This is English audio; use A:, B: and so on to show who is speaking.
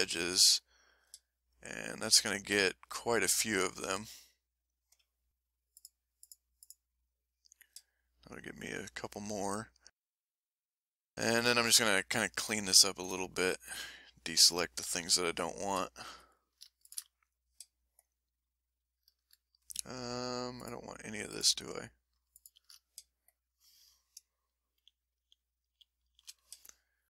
A: edges. And that's going to get quite a few of them. That'll give me a couple more. And then I'm just going to kind of clean this up a little bit. Deselect the things that I don't want. Um, I don't want any of this, do I?